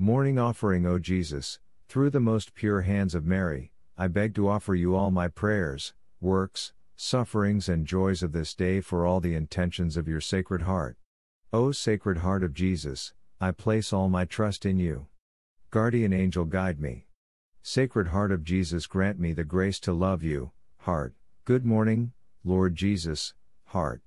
Morning offering, O Jesus, through the most pure hands of Mary, I beg to offer you all my prayers, works, sufferings, and joys of this day for all the intentions of your Sacred Heart. O Sacred Heart of Jesus, I place all my trust in you. Guardian Angel, guide me. Sacred Heart of Jesus, grant me the grace to love you, Heart. Good morning, Lord Jesus, Heart.